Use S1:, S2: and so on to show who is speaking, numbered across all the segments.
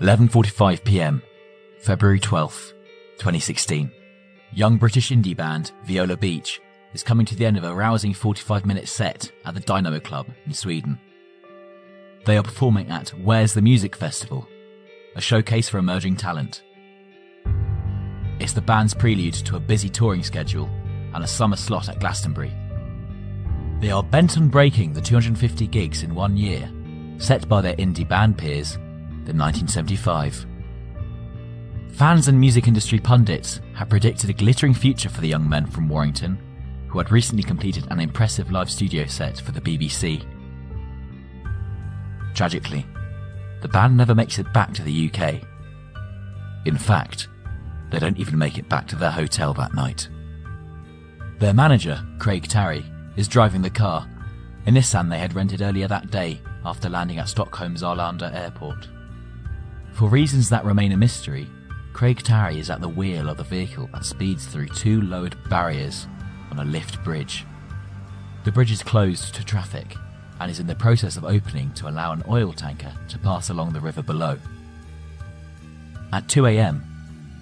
S1: 11:45 p.m. February 12th, 2016. Young British indie band Viola Beach is coming to the end of a rousing 45-minute set at the Dynamo Club in Sweden. They are performing at Where's the Music Festival, a showcase for emerging talent. It's the band's prelude to a busy touring schedule and a summer slot at Glastonbury. They are bent on breaking the 250 gigs in one year, set by their indie band peers The 1975. Fans and music industry pundits have predicted a glittering future for the young men from Warrington, who had recently completed an impressive live studio set for the BBC. Tragically, the band never makes it back to the UK. In fact, they don't even make it back to their hotel that night. Their manager, Craig Tarry, is driving the car, a Nissan they had rented earlier that day after landing at Stockholm's Arlanda airport. For reasons that remain a mystery, Craig Tarry is at the wheel of the vehicle that speeds through two lowered barriers on a lift bridge. The bridge is closed to traffic and is in the process of opening to allow an oil tanker to pass along the river below. At 2am,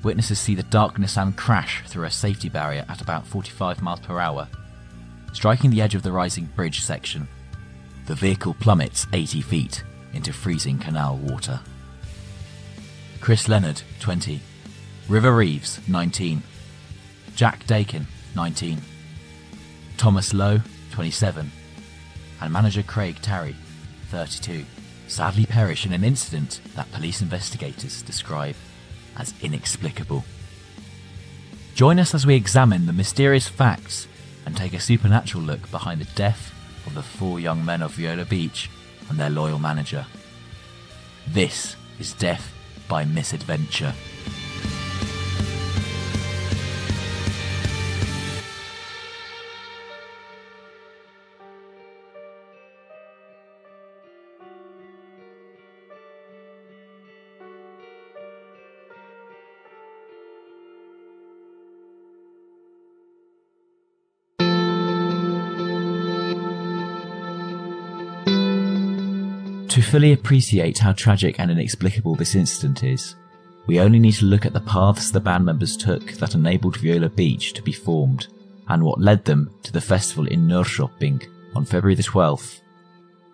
S1: witnesses see the dark Nissan crash through a safety barrier at about 45 miles per hour, striking the edge of the rising bridge section. The vehicle plummets 80 feet into freezing canal water. Chris Leonard, 20. River Reeves, 19. Jack Dakin, 19. Thomas Lowe, 27. And manager Craig Tarry, 32, sadly perish in an incident that police investigators describe as inexplicable. Join us as we examine the mysterious facts and take a supernatural look behind the death of the four young men of Viola Beach and their loyal manager. This is Death by Misadventure. Fully appreciate how tragic and inexplicable this incident is, we only need to look at the paths the band members took that enabled Viola Beach to be formed, and what led them to the festival in Norrköping on February the 12th,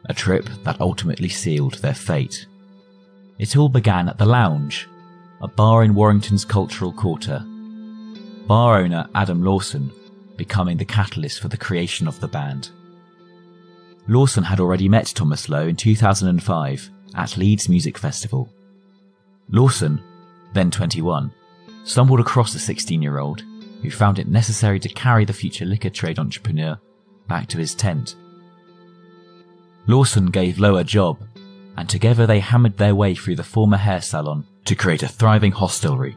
S1: a trip that ultimately sealed their fate. It all began at the Lounge, a bar in Warrington's cultural quarter. Bar owner Adam Lawson becoming the catalyst for the creation of the band. Lawson had already met Thomas Lowe in 2005 at Leeds Music Festival. Lawson, then 21, stumbled across a 16 year old who found it necessary to carry the future liquor trade entrepreneur back to his tent. Lawson gave Lowe a job, and together they hammered their way through the former hair salon to create a thriving hostelry.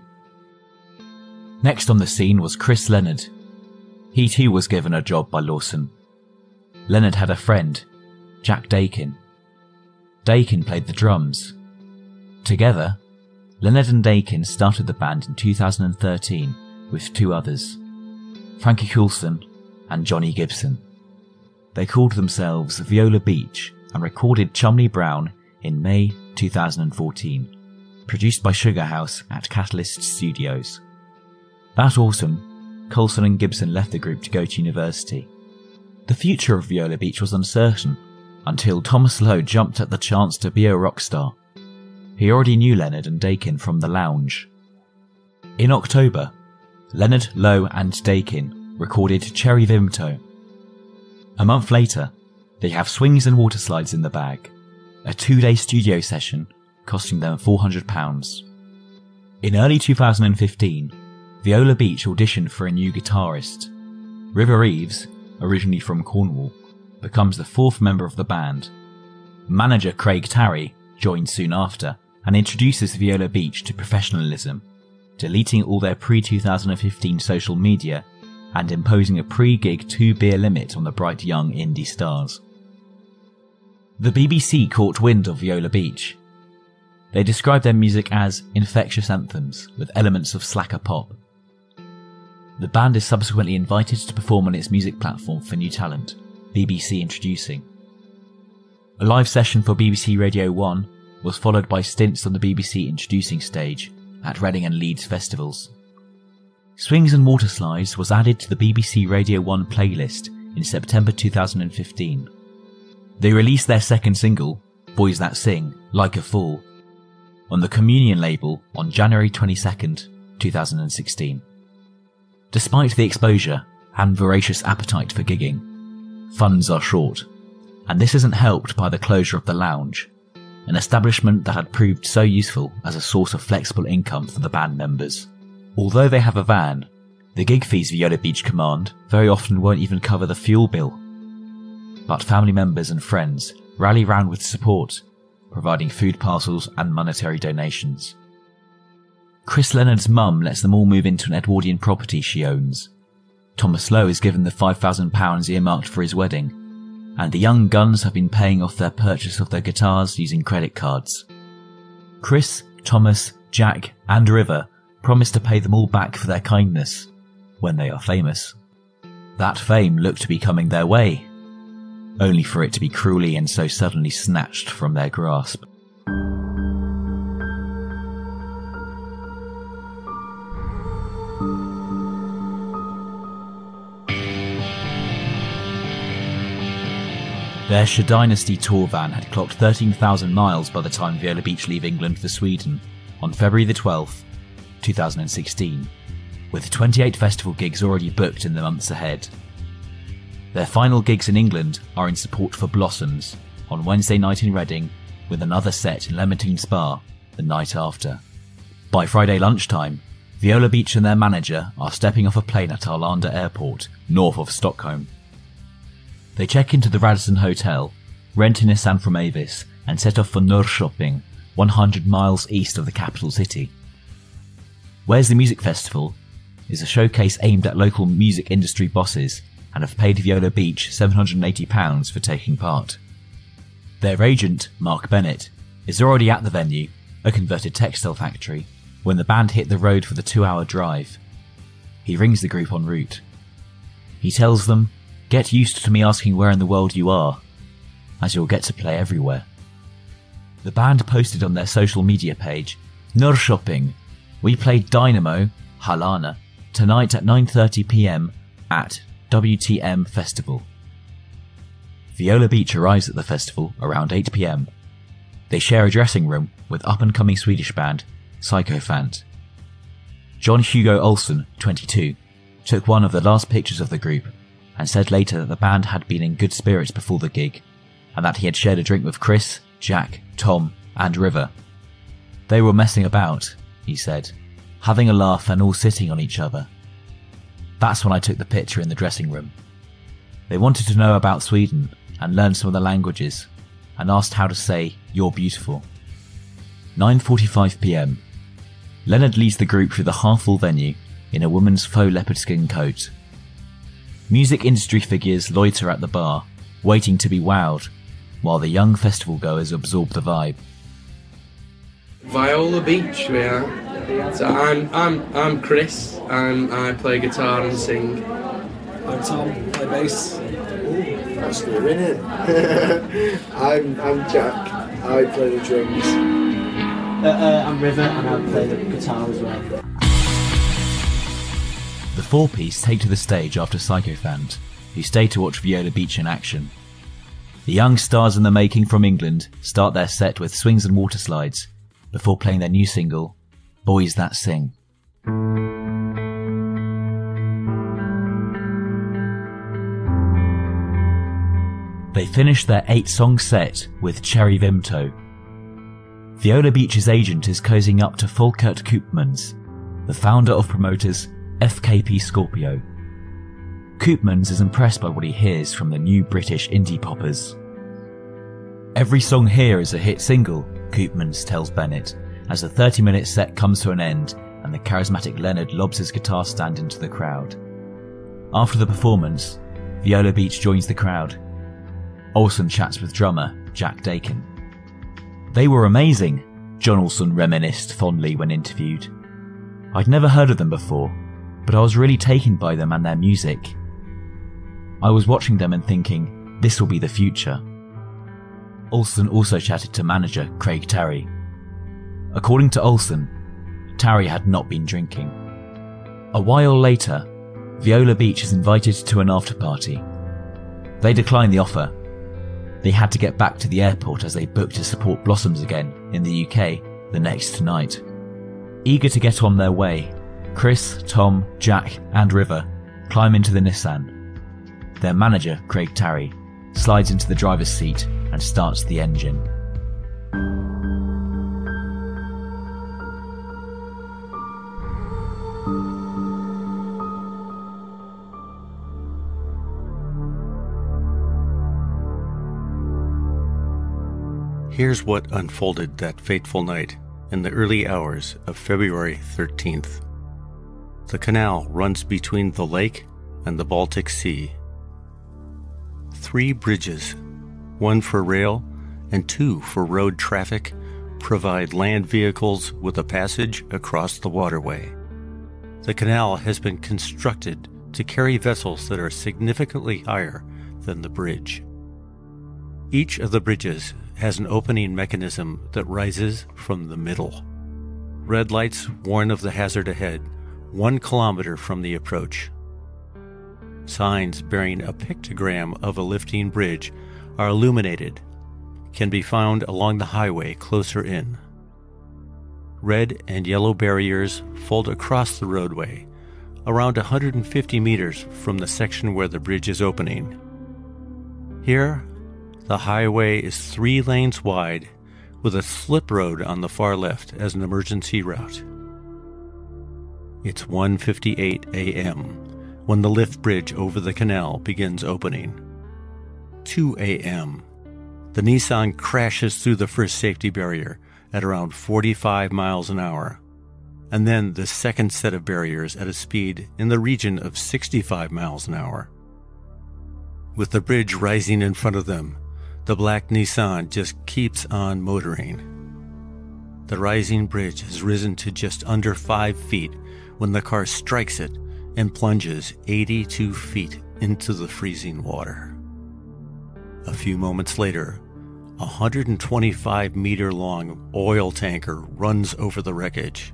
S1: Next on the scene was Chris Leonard. He too was given a job by Lawson Leonard had a friend, Jack Dakin. Dakin played the drums. Together, Leonard and Dakin started the band in 2013 with two others, Frankie Coulson and Johnny Gibson. They called themselves Viola Beach and recorded Chumley Brown in May 2014, produced by Sugar House at Catalyst Studios. That autumn, Coulson and Gibson left the group to go to university. The future of Viola Beach was uncertain until Thomas Lowe jumped at the chance to be a rock star. He already knew Leonard and Dakin from the lounge. In October, Leonard, Lowe, and Dakin recorded Cherry Vimto. A month later, they have swings and water slides in the bag, a two day studio session costing them £400. In early 2015, Viola Beach auditioned for a new guitarist. River Reeves, originally from Cornwall, becomes the fourth member of the band. Manager Craig Tarry joins soon after and introduces Viola Beach to professionalism, deleting all their pre-2015 social media and imposing a pre-gig two beer limit on the bright young indie stars. The BBC caught wind of Viola Beach. They described their music as infectious anthems with elements of slacker pop. The band is subsequently invited to perform on its music platform for new talent, BBC Introducing. A live session for BBC Radio 1 was followed by stints on the BBC introducing stage at Reading and Leeds festivals. Swings and Waterslides was added to the BBC Radio 1 playlist in September 2015. They released their second single, Boys That Sing, Like a Fool, on the Communion label on January 22nd, 2016. Despite the exposure and voracious appetite for gigging, funds are short, and this isn't helped by the closure of the lounge, an establishment that had proved so useful as a source of flexible income for the band members. Although they have a van, the gig fees Viola Beach command very often won't even cover the fuel bill. But family members and friends rally round with support, providing food parcels and monetary donations. Chris Leonard's mum lets them all move into an Edwardian property she owns. Thomas Lowe is given the £5,000 earmarked for his wedding, and the young guns have been paying off their purchase of their guitars using credit cards. Chris, Thomas, Jack, and River promise to pay them all back for their kindness when they are famous. That fame looked to be coming their way, only for it to be cruelly and so suddenly snatched from their grasp. Their Dynasty tour van had clocked 13,000 miles by the time Viola Beach leave England for Sweden on February the 12th, 2016, with 28 festival gigs already booked in the months ahead. Their final gigs in England are in support for Blossoms on Wednesday night in Reading, with another set in Leamington Spa the night after. By Friday lunchtime, Viola Beach and their manager are stepping off a plane at Arlanda Airport, north of Stockholm. They check into the Radisson Hotel, rent a Nissan from Avis, and set off for Norrköping, 100 miles east of the capital city. Where's the Music Festival is a showcase aimed at local music industry bosses and have paid Viola Beach £780 for taking part. Their agent, Mark Bennett, is already at the venue, a converted textile factory, when the band hit the road for the two hour drive. He rings the group en route. He tells them Get used to me asking where in the world you are, as you'll get to play everywhere. The band posted on their social media page, Norrköping. we played Dynamo, Halana, tonight at 9.30pm at WTM Festival. Viola Beach arrives at the festival around 8pm. They share a dressing room with up-and-coming Swedish band Sycophant. John Hugo Olsen, 22, took one of the last pictures of the group and said later that the band had been in good spirits before the gig, and that he had shared a drink with Chris, Jack, Tom, and River. They were messing about, he said, having a laugh and all sitting on each other. That's when I took the picture in the dressing room. They wanted to know about Sweden and learn some of the languages, and asked how to say, You're beautiful. 9.45pm. Leonard leads the group through the half-full venue in a woman's faux leopard skin coat Music industry figures loiter at the bar, waiting to be wowed, while the young festival goers absorb the vibe.
S2: Viola Beach, we are. So I'm I'm I'm Chris, and I play guitar and sing.
S3: I'm Tom, play bass.
S4: Ooh, That's good, isn't it? I'm, I'm Jack. I play the drums.
S3: Uh, uh, I'm River and I play the guitar as well.
S1: Four piece take to the stage after Sycophant, who stay to watch Viola Beach in action. The young stars in the making from England start their set with swings and water slides before playing their new single, Boys That Sing. They finish their eight song set with Cherry Vimto. Viola Beach's agent is cozying up to Folkert Koopmans, the founder of promoters FKP Scorpio. Koopmans is impressed by what he hears from the new British indie poppers. Every song here is a hit single, Koopmans tells Bennett, as the 30 minute set comes to an end and the charismatic Leonard lobs his guitar stand into the crowd. After the performance, Viola Beach joins the crowd. Olsen chats with drummer Jack Dakin. They were amazing, John Olsen reminisced fondly when interviewed. I'd never heard of them before, but I was really taken by them and their music. I was watching them and thinking, this will be the future. Olsen also chatted to manager Craig Terry. According to Olsen, Terry had not been drinking. A while later, Viola Beach is invited to an after party. They decline the offer. They had to get back to the airport as they booked to support Blossoms again in the UK the next night. Eager to get on their way, Chris, Tom, Jack, and River climb into the Nissan. Their manager, Craig Terry, slides into the driver's seat and starts the engine.
S5: Here's what unfolded that fateful night in the early hours of February 13th. The canal runs between the lake and the Baltic Sea. Three bridges, one for rail and two for road traffic, provide land vehicles with a passage across the waterway. The canal has been constructed to carry vessels that are significantly higher than the bridge. Each of the bridges has an opening mechanism that rises from the middle. Red lights warn of the hazard ahead, one kilometer from the approach. Signs bearing a pictogram of a lifting bridge are illuminated, can be found along the highway closer in. Red and yellow barriers fold across the roadway, around 150 meters from the section where the bridge is opening. Here, the highway is three lanes wide with a slip road on the far left as an emergency route. It's 1:58 a.m. when the lift bridge over the canal begins opening. 2 a.m. The Nissan crashes through the first safety barrier at around 45 miles an hour, and then the second set of barriers at a speed in the region of 65 miles an hour. With the bridge rising in front of them, the black Nissan just keeps on motoring. The rising bridge has risen to just under five feet when the car strikes it and plunges 82 feet into the freezing water. A few moments later, a 125 meter long oil tanker runs over the wreckage.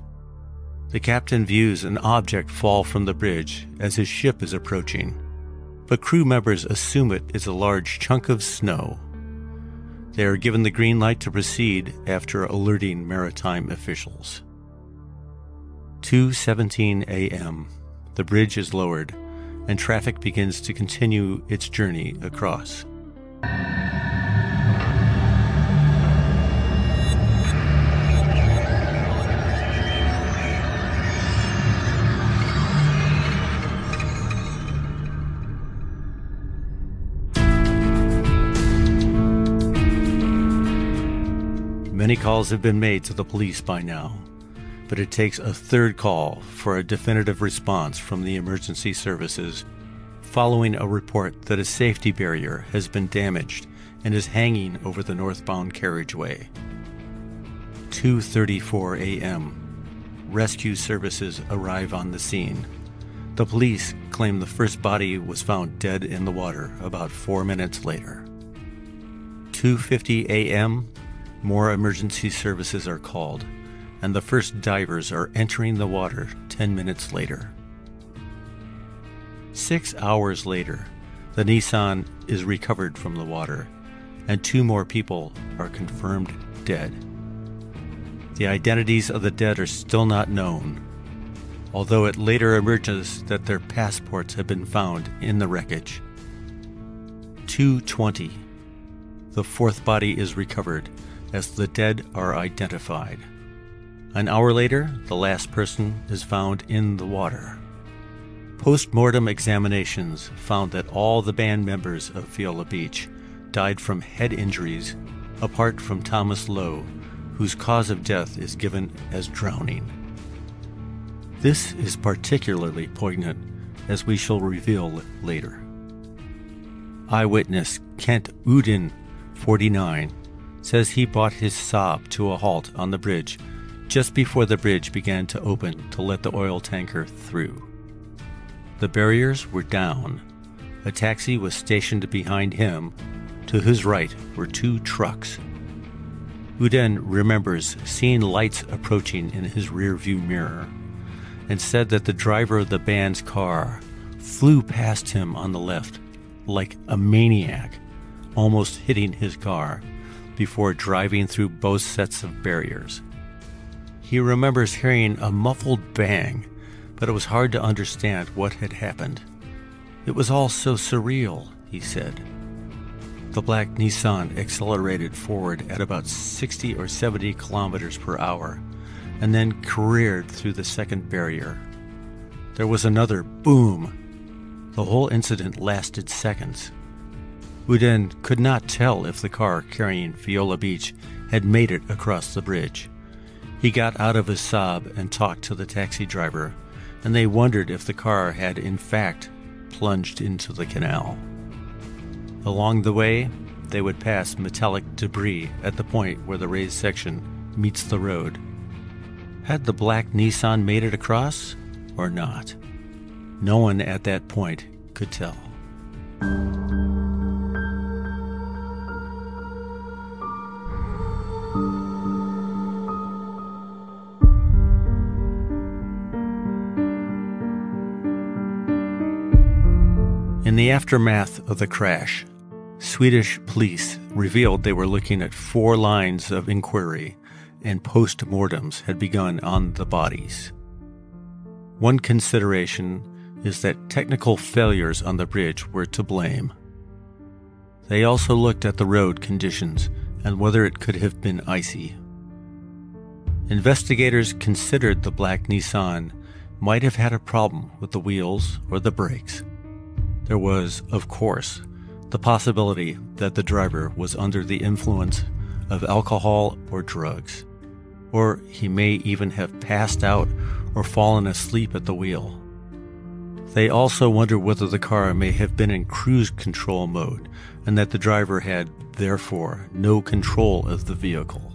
S5: The captain views an object fall from the bridge as his ship is approaching, but crew members assume it is a large chunk of snow. They are given the green light to proceed after alerting maritime officials. 2:17 a.m. The bridge is lowered and traffic begins to continue its journey across. Many calls have been made to the police by now, but it takes a third call for a definitive response from the emergency services following a report that a safety barrier has been damaged and is hanging over the northbound carriageway. 2:34 a.m. Rescue services arrive on the scene. The police claim the first body was found dead in the water about 4 minutes later. 2:50 a.m. More emergency services are called, and the first divers are entering the water 10 minutes later. Six hours later, the Nissan is recovered from the water, and two more people are confirmed dead. The identities of the dead are still not known, although it later emerges that their passports have been found in the wreckage. 220. The fourth body is recovered as the dead are identified. An hour later, the last person is found in the water. Post mortem examinations found that all the band members of Viola Beach died from head injuries, apart from Thomas Lowe, whose cause of death is given as drowning. This is particularly poignant, as we shall reveal later. Eyewitness Kent Uden, 49, says he brought his Saab to a halt on the bridge just before the bridge began to open to let the oil tanker through. The barriers were down. A taxi was stationed behind him, To his right were two trucks. Uden remembers seeing lights approaching in his rearview mirror and said that the driver of the band's car flew past him on the left like a maniac, almost hitting his car before driving through both sets of barriers. He remembers hearing a muffled bang, but it was hard to understand what had happened. It was all so surreal, he said. The black Nissan accelerated forward at about 60 or 70 kilometers per hour and then careered through the second barrier. There was another boom. The whole incident lasted seconds. Uden could not tell if the car carrying Viola Beach had made it across the bridge. He got out of his Saab and talked to the taxi driver, and they wondered if the car had in fact plunged into the canal. Along the way, they would pass metallic debris at the point where the raised section meets the road. Had the black Nissan made it across or not? No one at that point could tell. In the aftermath of the crash, Swedish police revealed they were looking at four lines of inquiry and post mortems had begun on the bodies. One consideration is that technical failures on the bridge were to blame. They also looked at the road conditions and whether it could have been icy. Investigators considered the black Nissan might have had a problem with the wheels or the brakes. There was, of course, the possibility that the driver was under the influence of alcohol or drugs, or he may even have passed out or fallen asleep at the wheel. They also wonder whether the car may have been in cruise control mode and that the driver had, therefore, no control of the vehicle.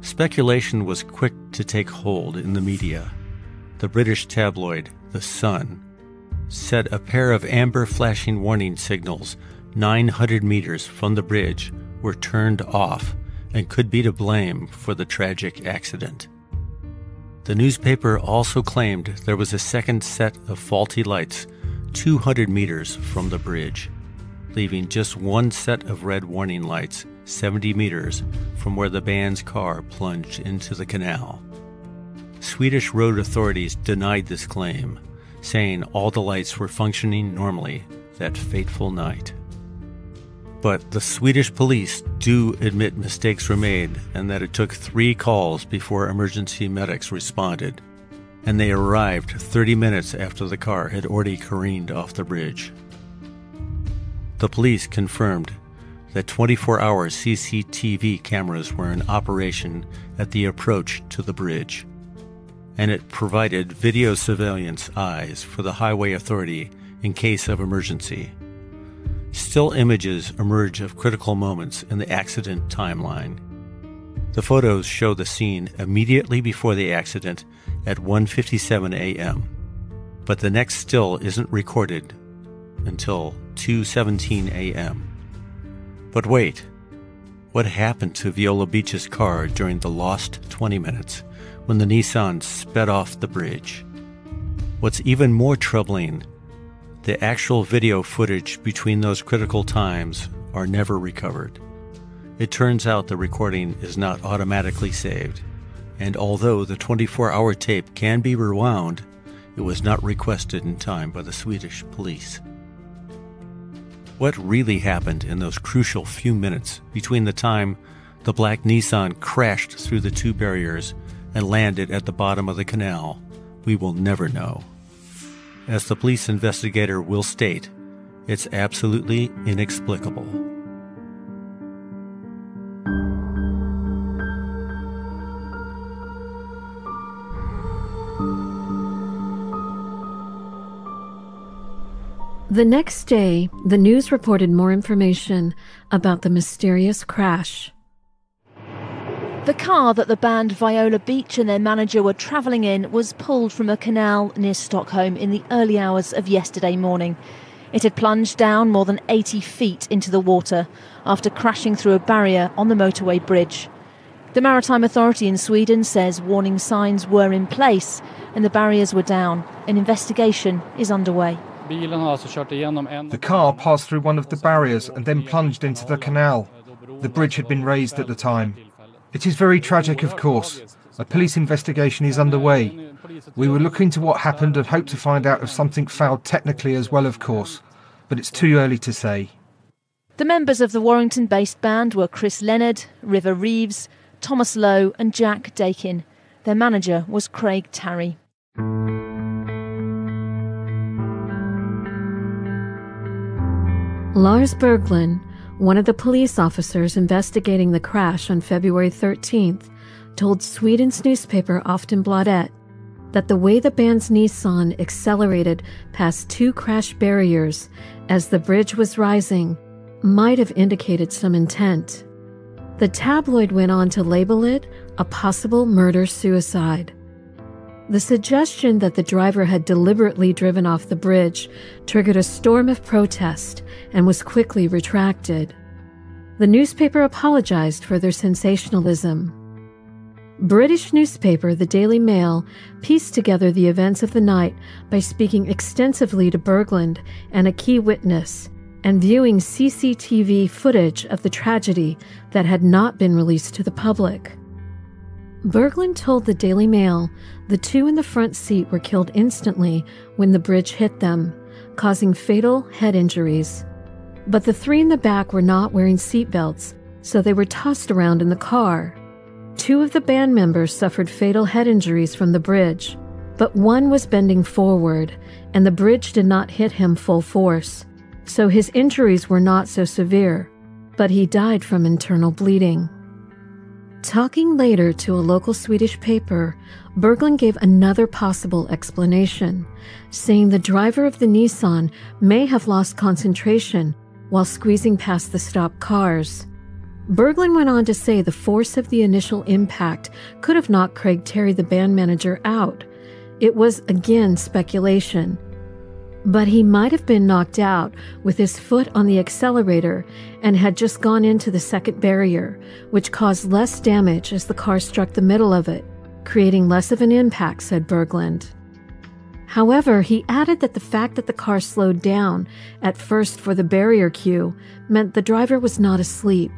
S5: Speculation was quick to take hold in the media. The British tabloid, The Sun, said a pair of amber flashing warning signals 900 meters from the bridge were turned off and could be to blame for the tragic accident. The newspaper also claimed there was a second set of faulty lights 200 meters from the bridge, leaving just one set of red warning lights 70 meters from where the band's car plunged into the canal. Swedish road authorities denied this claim saying all the lights were functioning normally that fateful night. But the Swedish police do admit mistakes were made and that it took three calls before emergency medics responded, and they arrived 30 minutes after the car had already careened off the bridge. The police confirmed that 24 hour CCTV cameras were in operation at the approach to the bridge and it provided video surveillance eyes for the Highway Authority in case of emergency. Still images emerge of critical moments in the accident timeline. The photos show the scene immediately before the accident at 1:57 a.m. But the next still isn't recorded until 2:17 a.m. But wait. What happened to Viola Beach's car during the lost 20 minutes? When the Nissan sped off the bridge. What's even more troubling, the actual video footage between those critical times are never recovered. It turns out the recording is not automatically saved, and although the 24 hour tape can be rewound, it was not requested in time by the Swedish police. What really happened in those crucial few minutes between the time the black Nissan crashed through the two barriers and landed at the bottom of the canal, we will never know. As the police investigator will state, it's absolutely inexplicable.
S6: The next day, the news reported more information about the mysterious crash.
S7: The car that the band Viola Beach and their manager were travelling in was pulled from a canal near Stockholm in the early hours of yesterday morning. It had plunged down more than 80 feet into the water after crashing through a barrier on the motorway bridge. The Maritime Authority in Sweden says warning signs were in place and the barriers were down. An investigation is underway.
S8: The car passed through one of the barriers and then plunged into the canal. The bridge had been raised at the time. It is very tragic, of course. A police investigation is underway. We will look into what happened and hope to find out if something fouled technically as well, of course. But it's too early to say.
S7: The members of the Warrington based band were Chris Leonard, River Reeves, Thomas Lowe, and Jack Dakin. Their manager was Craig Tarry.
S6: Lars Berglund, one of the police officers investigating the crash on February 13th, told Sweden's newspaper Aftonbladet that the way the band's Nissan accelerated past two crash barriers as the bridge was rising might have indicated some intent. The tabloid went on to label it a possible murder suicide. The suggestion that the driver had deliberately driven off the bridge triggered a storm of protest and was quickly retracted. The newspaper apologized for their sensationalism. British newspaper The Daily Mail pieced together the events of the night by speaking extensively to Berglund and a key witness and viewing CCTV footage of the tragedy that had not been released to the public. Berglund told the Daily Mail the two in the front seat were killed instantly when the bridge hit them, causing fatal head injuries. But the three in the back were not wearing seatbelts, so they were tossed around in the car. Two of the band members suffered fatal head injuries from the bridge, but one was bending forward, and the bridge did not hit him full force, so his injuries were not so severe, but he died from internal bleeding. Talking later to a local Swedish paper, Berglund gave another possible explanation, saying the driver of the Nissan may have lost concentration while squeezing past the stopped cars. Berglund went on to say the force of the initial impact could have knocked Craig Terry, the band manager, out. It was again speculation, but he might have been knocked out with his foot on the accelerator and had just gone into the second barrier, which caused less damage as the car struck the middle of it, creating less of an impact, said Berglund. However, he added that the fact that the car slowed down at first for the barrier cue meant the driver was not asleep.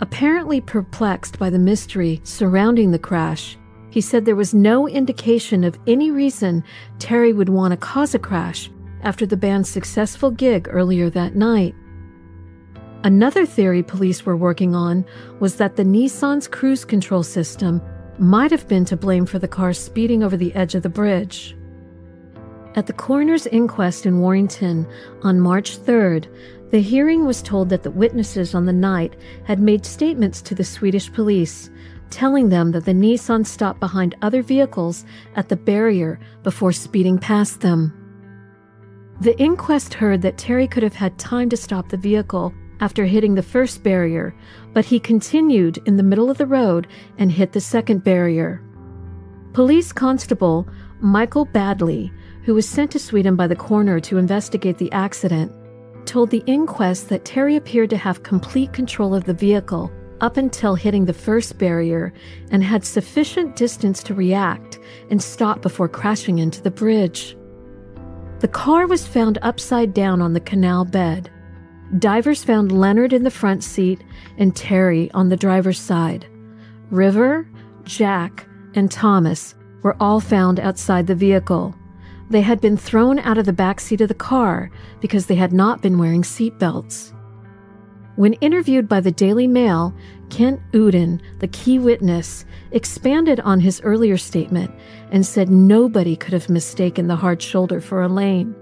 S6: Apparently perplexed by the mystery surrounding the crash, he said there was no indication of any reason Terry would want to cause a crash after the band's successful gig earlier that night. Another theory police were working on was that the Nissan's cruise control system might have been to blame for the car speeding over the edge of the bridge. At the coroner's inquest in Warrington on March 3rd, the hearing was told that the witnesses on the night had made statements to the Swedish police, telling them that the Nissan stopped behind other vehicles at the barrier before speeding past them. The inquest heard that Terry could have had time to stop the vehicle after hitting the first barrier, but he continued in the middle of the road and hit the second barrier. Police constable Michael Badley, who was sent to Sweden by the coroner to investigate the accident, told the inquest that Terry appeared to have complete control of the vehicle up until hitting the first barrier and had sufficient distance to react and stop before crashing into the bridge. The car was found upside down on the canal bed. Divers found Leonard in the front seat and Terry on the driver's side. River, Jack, and Thomas were all found outside the vehicle. They had been thrown out of the back seat of the car because they had not been wearing seatbelts. When interviewed by the Daily Mail, Kent Uden, the key witness, expanded on his earlier statement and said nobody could have mistaken the hard shoulder for a lane.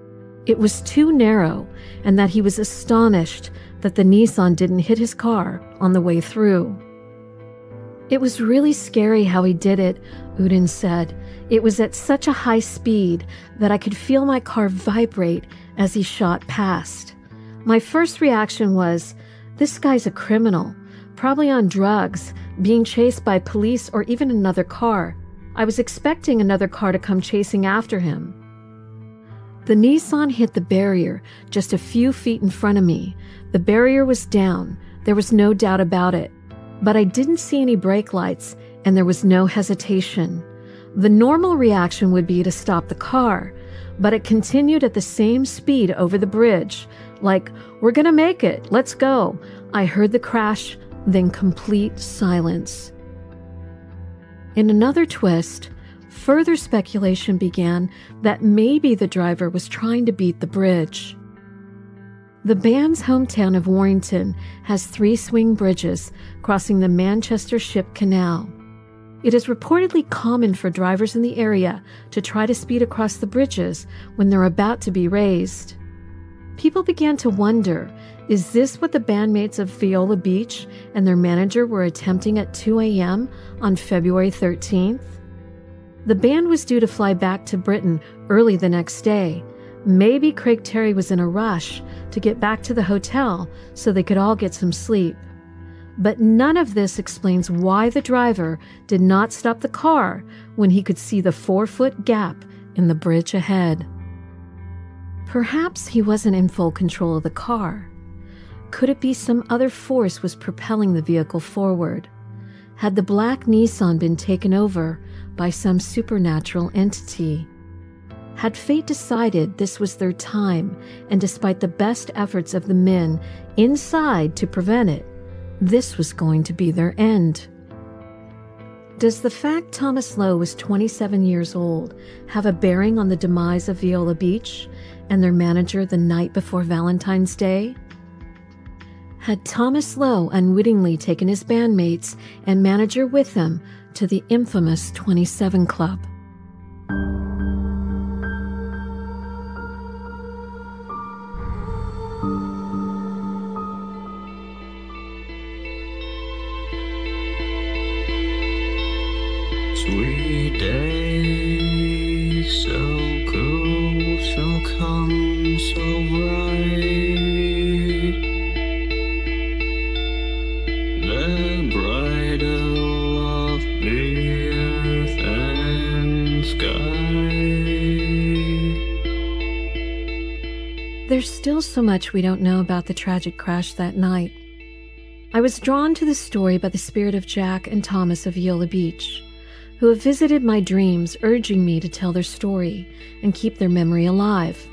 S6: It was too narrow, and that he was astonished that the Nissan didn't hit his car on the way through. It was really scary how he did it, Uden said. It was at such a high speed that I could feel my car vibrate as he shot past. My first reaction was, this guy's a criminal, probably on drugs, being chased by police or even another car. I was expecting another car to come chasing after him. The Nissan hit the barrier just a few feet in front of me. The barrier was down. There was no doubt about it. But I didn't see any brake lights, and there was no hesitation. The normal reaction would be to stop the car, but it continued at the same speed over the bridge. Like, we're gonna make it, let's go. I heard the crash, then complete silence. In another twist, further speculation began that maybe the driver was trying to beat the bridge. The band's hometown of Warrington has three swing bridges crossing the Manchester Ship Canal. It is reportedly common for drivers in the area to try to speed across the bridges when they're about to be raised. People began to wonder is this what the bandmates of Viola Beach and their manager were attempting at 2 a.m. on February 13th? The band was due to fly back to Britain early the next day. Maybe Craig Terry was in a rush to get back to the hotel so they could all get some sleep. But none of this explains why the driver did not stop the car when he could see the four foot gap in the bridge ahead. Perhaps he wasn't in full control of the car. Could it be some other force was propelling the vehicle forward? Had the black Nissan been taken over by some supernatural entity? Had fate decided this was their time, and despite the best efforts of the men inside to prevent it, this was going to be their end? Does the fact Thomas Lowe was 27 years old have a bearing on the demise of Viola Beach and their manager the night before Valentine's Day? Had Thomas Lowe unwittingly taken his bandmates and manager with him to the infamous 27 Club.
S9: So
S6: much we don't know about the tragic crash that night. I was drawn to the story by the spirit of Jack and Thomas of Viola Beach, who have visited my dreams, urging me to tell their story and keep their memory alive.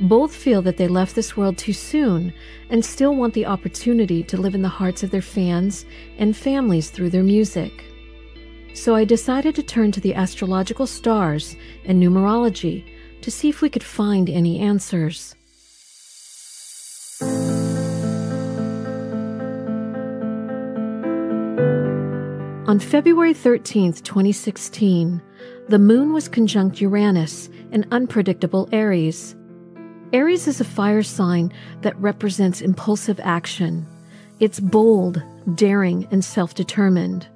S6: Both feel that they left this world too soon and still want the opportunity to live in the hearts of their fans and families through their music. So I decided to turn to the astrological stars and numerology to see if we could find any answers. On February 13, 2016, the moon was conjunct Uranus in unpredictable Aries. Aries is a fire sign that represents impulsive action. It's bold, daring, and self determined.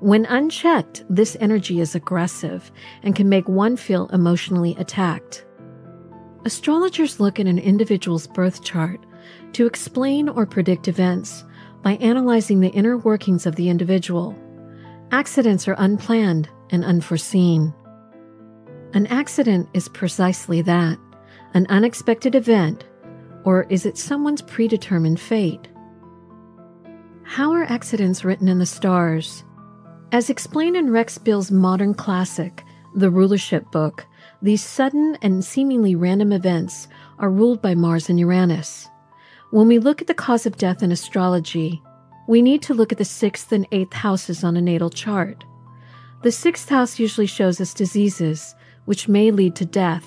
S6: When unchecked, this energy is aggressive and can make one feel emotionally attacked. Astrologers look at an individual's birth chart to explain or predict events by analyzing the inner workings of the individual. Accidents are unplanned and unforeseen. An accident is precisely that an unexpected event, or is it someone's predetermined fate? How are accidents written in the stars? As explained in Rex Bills' modern classic, The Rulership Book, these sudden and seemingly random events are ruled by Mars and Uranus. When we look at the cause of death in astrology, we need to look at the sixth and eighth houses on a natal chart. The sixth house usually shows us diseases, which may lead to death,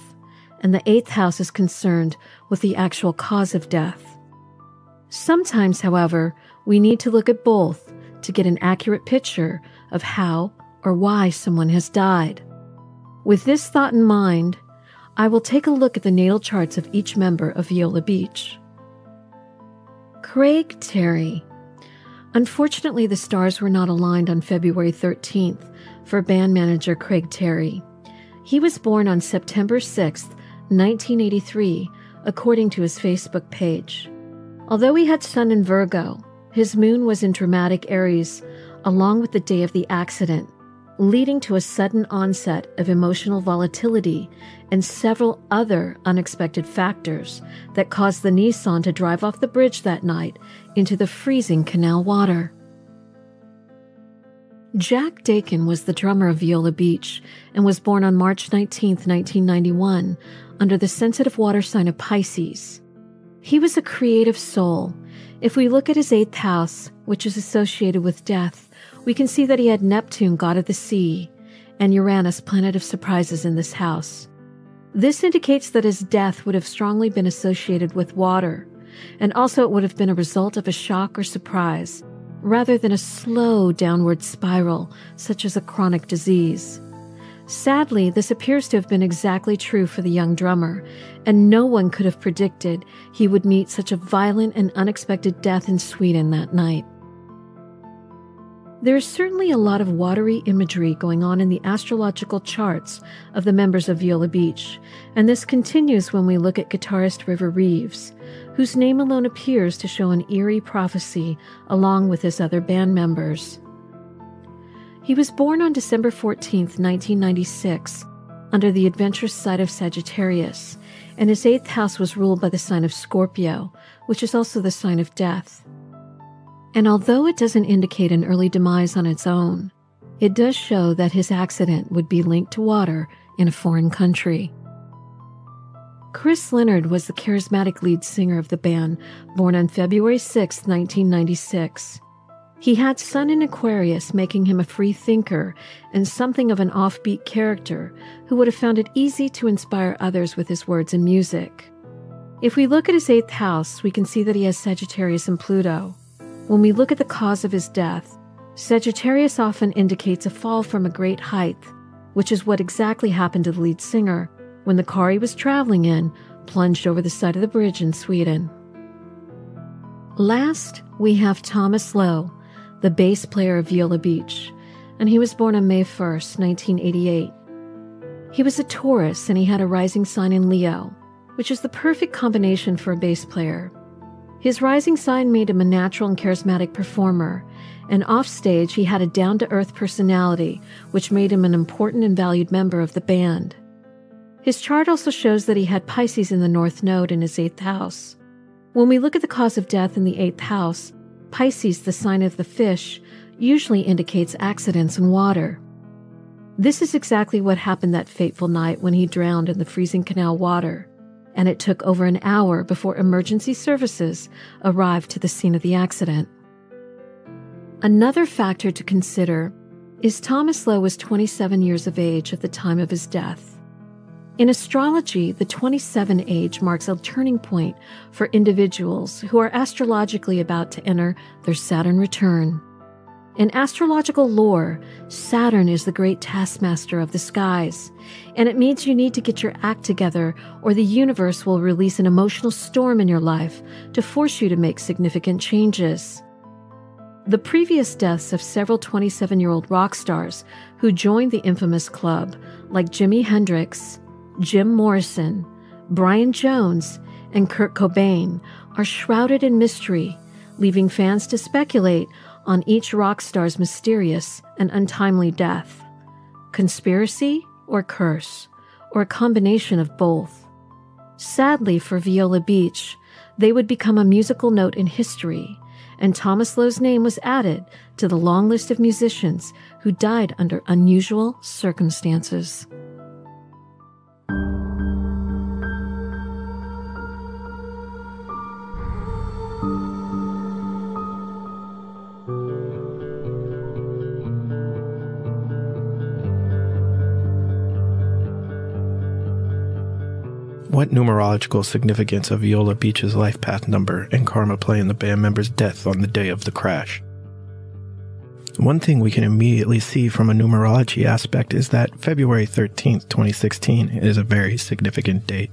S6: and the eighth house is concerned with the actual cause of death. Sometimes, however, we need to look at both to get an accurate picture of how or why someone has died. With this thought in mind, I will take a look at the natal charts of each member of Viola Beach. Craig Terry. Unfortunately, the stars were not aligned on February 13th for band manager Craig Terry. He was born on September 6, 1983, according to his Facebook page. Although he had Sun in Virgo, his moon was in dramatic Aries, along with the day of the accident. Leading to a sudden onset of emotional volatility and several other unexpected factors that caused the Nissan to drive off the bridge that night into the freezing canal water. Jack Dakin was the drummer of Viola Beach and was born on March 19, 1991, under the sensitive water sign of Pisces. He was a creative soul. If we look at his eighth house, which is associated with death, we can see that he had Neptune, god of the sea, and Uranus, planet of surprises, in this house. This indicates that his death would have strongly been associated with water, and also it would have been a result of a shock or surprise, rather than a slow downward spiral, such as a chronic disease. Sadly, this appears to have been exactly true for the young drummer, and no one could have predicted he would meet such a violent and unexpected death in Sweden that night. There is certainly a lot of watery imagery going on in the astrological charts of the members of Viola Beach, and this continues when we look at guitarist River Reeves, whose name alone appears to show an eerie prophecy along with his other band members. He was born on December 14, 1996, under the adventurous sign of Sagittarius, and his eighth house was ruled by the sign of Scorpio, which is also the sign of death. And although it doesn't indicate an early demise on its own, it does show that his accident would be linked to water in a foreign country. Kris Leonard was the charismatic lead singer of the band, born on February 6, 1996. He had Sun in Aquarius, making him a free thinker and something of an offbeat character who would have found it easy to inspire others with his words and music. If we look at his eighth house, we can see that he has Sagittarius and Pluto. When we look at the cause of his death, Sagittarius often indicates a fall from a great height, which is what exactly happened to the lead singer when the car he was traveling in plunged over the side of the bridge in Sweden. Last, we have Tomas Lowe, the bass player of Viola Beach, and he was born on May 1st, 1988. He was a Taurus and he had a rising sign in Leo, which is the perfect combination for a bass player his rising sign made him a natural and charismatic performer, and offstage he had a down to earth personality, which made him an important and valued member of the band. His chart also shows that he had Pisces in the North Node in his eighth house. When we look at the cause of death in the eighth house, Pisces, the sign of the fish, usually indicates accidents in water. This is exactly what happened that fateful night when he drowned in the freezing canal water and it took over an hour before emergency services arrived to the scene of the accident. Another factor to consider is Tomas Lowe was 27 years of age at the time of his death. In astrology, the 27 age marks a turning point for individuals who are astrologically about to enter their Saturn return. In astrological lore, Saturn is the great taskmaster of the skies, and it means you need to get your act together or the universe will release an emotional storm in your life to force you to make significant changes. The previous deaths of several 27 year old rock stars who joined the infamous club, like Jimi Hendrix, Jim Morrison, Brian Jones, and Kurt Cobain, are shrouded in mystery, leaving fans to speculate on each rock star's mysterious and untimely death conspiracy or curse, or a combination of both. Sadly for Viola Beach, they would become a musical note in history, and Tomas Lowe's name was added to the long list of musicians who died under unusual circumstances.
S10: What numerological significance of Viola Beach's life path number and karma play in the band member's death on the day of the crash? One thing we can immediately see from a numerology aspect is that February 13th, 2016 is a very significant date.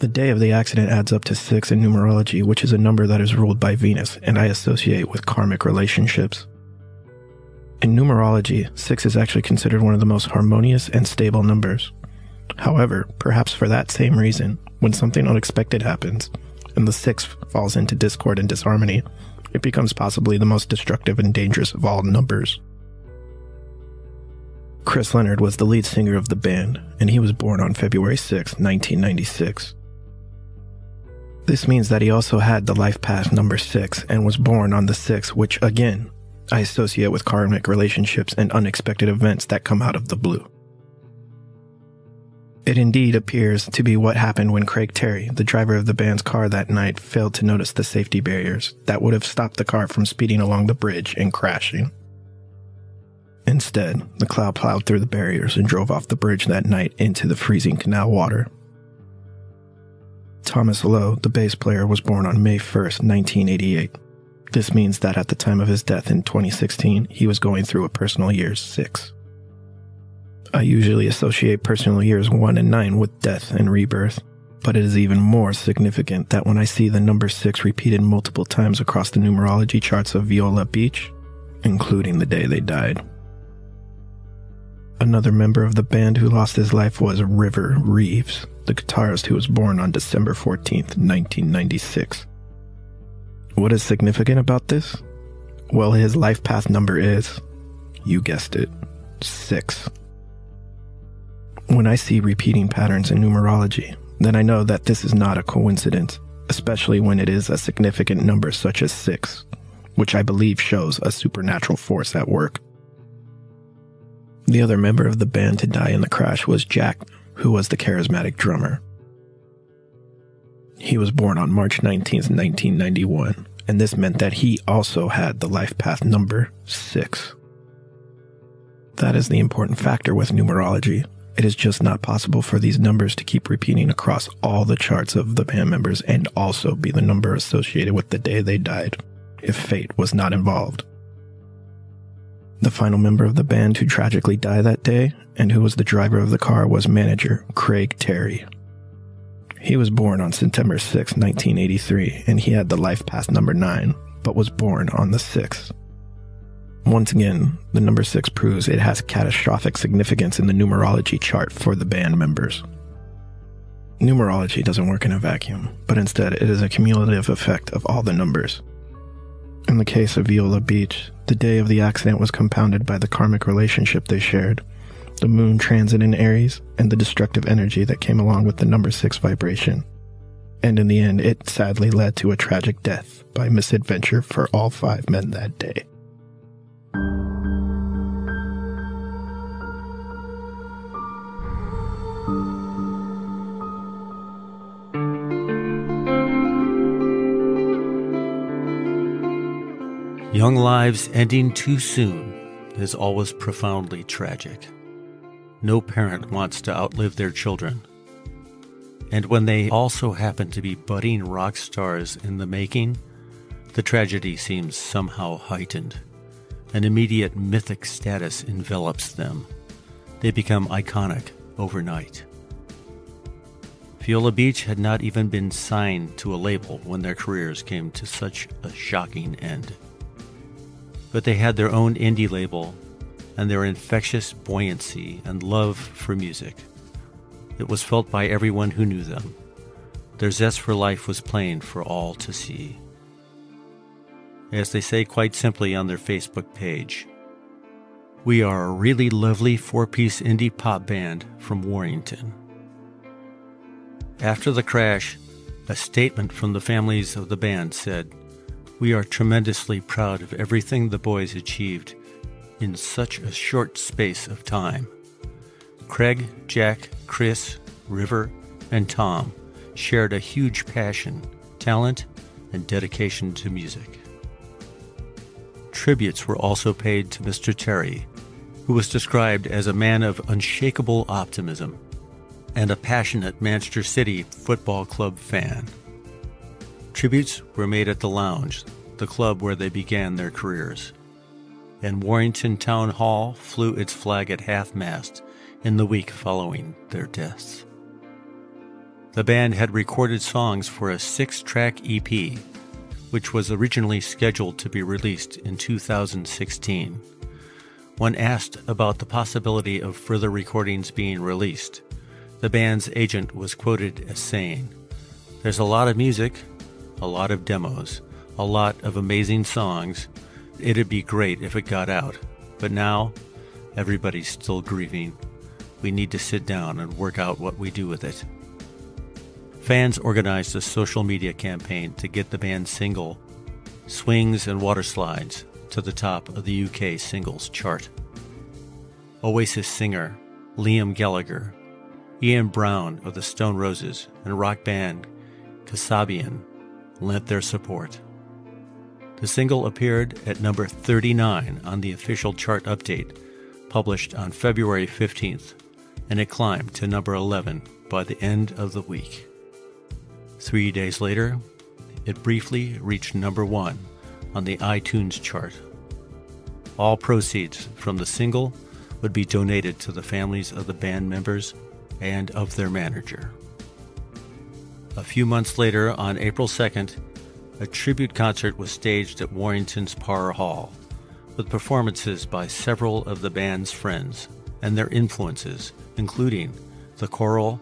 S10: The day of the accident adds up to 6 in numerology, which is a number that is ruled by Venus and I associate with karmic relationships. In numerology, 6 is actually considered one of the most harmonious and stable numbers. However, perhaps for that same reason, when something unexpected happens, and the sixth falls into discord and disharmony, it becomes possibly the most destructive and dangerous of all numbers. Kris Leonard was the lead singer of the band, and he was born on February 6, 1996. This means that he also had the life path number 6 and was born on the 6, which again, I associate with karmic relationships and unexpected events that come out of the blue. It indeed appears to be what happened when Craig Tarry, the driver of the band's car that night, failed to notice the safety barriers that would have stopped the car from speeding along the bridge and crashing. Instead, the cloud plowed through the barriers and drove off the bridge that night into the freezing canal water. Tomas Lowe, the bass player, was born on May 1st, 1988. This means that at the time of his death in 2016, he was going through a personal year 6. I usually associate personal years 1 and 9 with death and rebirth, but it is even more significant that when I see the number 6 repeated multiple times across the numerology charts of Viola Beach, including the day they died. Another member of the band who lost his life was River Reeves, the guitarist who was born on December 14th, 1996. What is significant about this? Well, his life path number is, you guessed it, 6. When I see repeating patterns in numerology, then I know that this is not a coincidence, especially when it is a significant number such as 6, which I believe shows a supernatural force at work. The other member of the band to die in the crash was Jack, who was the charismatic drummer. He was born on March 19, 1991, and this meant that he also had the life path number 6. That is the important factor with numerology. It is just not possible for these numbers to keep repeating across all the charts of the band members and also be the number associated with the day they died, if fate was not involved. The final member of the band who tragically died that day and who was the driver of the car was manager Craig Tarry. He was born on September 6, 1983, and he had the life path number 9, but was born on the 6th. Once again, the number 6 proves it has catastrophic significance in the numerology chart for the band members. Numerology doesn't work in a vacuum, but instead it is a cumulative effect of all the numbers. In the case of Viola Beach, the day of the accident was compounded by the karmic relationship they shared, the moon transit in Aries, and the destructive energy that came along with the number 6 vibration. And in the end, it sadly led to a tragic death by misadventure for all five men that day.
S5: Young lives ending too soon is always profoundly tragic. No parent wants to outlive their children. And when they also happen to be budding rock stars in the making, the tragedy seems somehow heightened. An immediate mythic status envelops them. They become iconic overnight. Viola Beach had not even been signed to a label when their careers came to such a shocking end but they had their own indie label and their infectious buoyancy and love for music. It was felt by everyone who knew them. Their zest for life was plain for all to see. As they say quite simply on their Facebook page, we are a really lovely four piece indie pop band from Warrington. After the crash, a statement from the families of the band said, we are tremendously proud of everything the boys achieved in such a short space of time. Craig, Jack, Chris, River, and Tom shared a huge passion, talent, and dedication to music. Tributes were also paid to Mr. Tarry, who was described as a man of unshakable optimism and a passionate Manchester City Football Club fan. Tributes were made at the Lounge, the club where they began their careers. And Warrington Town Hall flew its flag at half mast in the week following their deaths. The band had recorded songs for a six track EP, which was originally scheduled to be released in 2016. When asked about the possibility of further recordings being released, the band's agent was quoted as saying, There's a lot of music, a lot of demos, a lot of amazing songs. It'd be great if it got out. But now, Everybody's still grieving. We need to sit down and work out what we do with it. Fans organized a social media campaign to get the band's single, Swings and Water Slides, to the top of the UK singles chart. Oasis singer Liam Gallagher, Ian Brown of the Stone Roses, and rock band Kasabian lent their support. The single appeared at number 39 on the official chart update published on February 15th, and it climbed to number 11 by the end of the week. Three days later, it briefly reached number one on the iTunes chart. All proceeds from the single would be donated to the families of the band members and of their manager. A few months later, on April 2nd, a tribute concert was staged at Warrington's Parr Hall, with performances by several of the band's friends and their influences, including the Coral,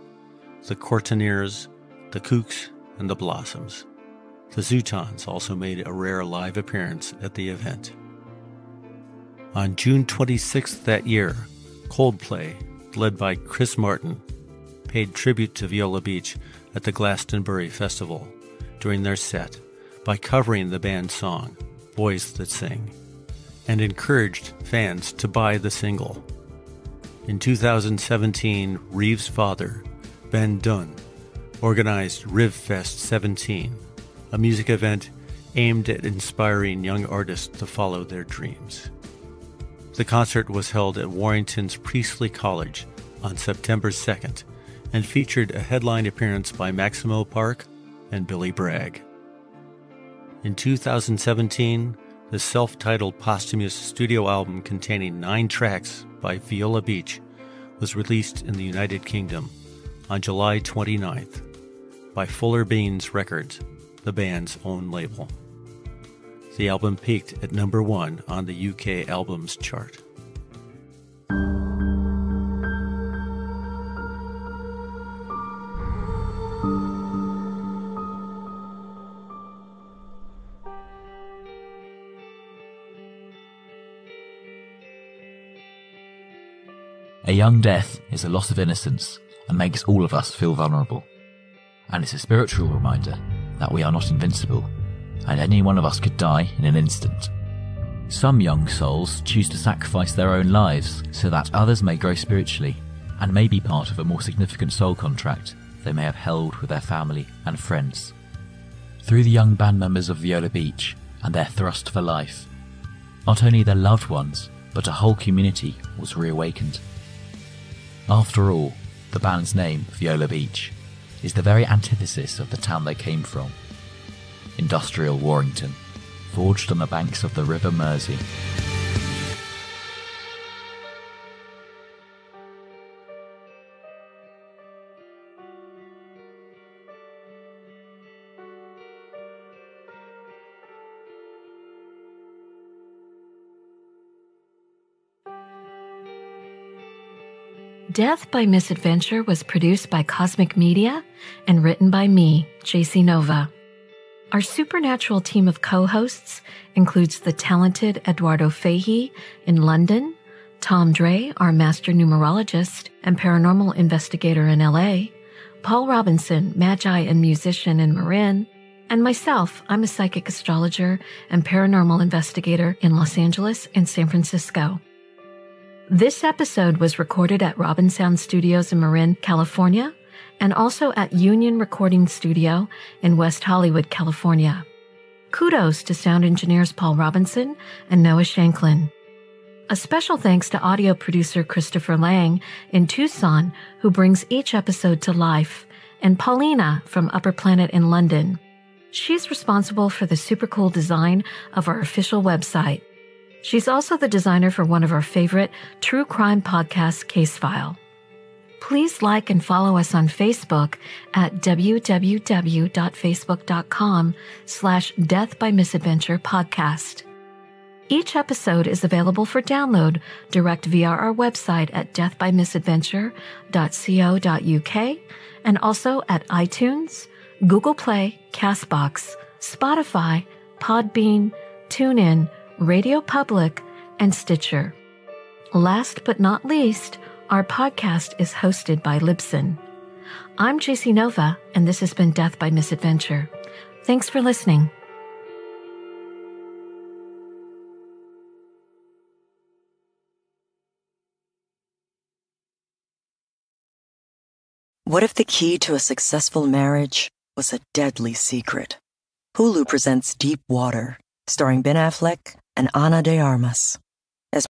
S5: the Courteeners, the Kooks, and the Blossoms. The Zutons also made a rare live appearance at the event. On June 26th that year, Coldplay, led by Chris Martin, paid tribute to Viola Beach at the Glastonbury Festival during their set by covering the band's song, Boys That Sing, and encouraged fans to buy the single. In 2017, Reeves' father, Ben Dunn, organized RivFest 17, a music event aimed at inspiring young artists to follow their dreams. The concert was held at Warrington's Priestley College on September 2nd and featured a headline appearance by Maximo Park and Billy Bragg. In 2017, the self titled posthumous studio album containing nine tracks by Viola Beach was released in the United Kingdom on July 29th by Fuller Beans Records, the band's own label. The album peaked at number one on the UK Albums chart.
S1: A young death is a loss of innocence and makes all of us feel vulnerable. And it's a spiritual reminder that we are not invincible, and any one of us could die in an instant. Some young souls choose to sacrifice their own lives so that others may grow spiritually and may be part of a more significant soul contract they may have held with their family and friends. Through the young band members of Viola Beach and their thrust for life, not only their loved ones, but a whole community was reawakened. After all, the band's name, Viola Beach, is the very antithesis of the town they came from. Industrial Warrington, forged on the banks of the River Mersey.
S6: Death by Misadventure was produced by Cosmic Media and written by me, JC Nova. Our supernatural team of co hosts includes the talented Eduardo Fahey in London, Tom Dre, our master numerologist and paranormal investigator in LA, Paul Robinson, magi and musician in Marin, and myself, I'm a psychic astrologer and paranormal investigator in Los Angeles and San Francisco. This episode was recorded at Robin Sound Studios in Marin, California, and also at Union Recording Studio in West Hollywood, California. Kudos to sound engineers Paul Robinson and Noah Shanklin. A special thanks to audio producer Christopher Lang in Tucson, who brings each episode to life, and Paulina from Upper Planet in London. She's responsible for the super cool design of our official website. She's also the designer for one of our favorite true crime podcasts, Case File. Please like and follow us on Facebook at www.facebook.com slash death by misadventure podcast. Each episode is available for download direct via our website at deathbymisadventure.co.uk and also at iTunes, Google Play, Castbox, Spotify, Podbean, TuneIn, Radio Public, and Stitcher. Last but not least, our podcast is hosted by Libsyn. I'm JC Nova, and this has been Death by Misadventure. Thanks for listening.
S11: What if the key to a successful marriage was a deadly secret? Hulu presents Deep Water, starring Ben Affleck and Ana de Armas.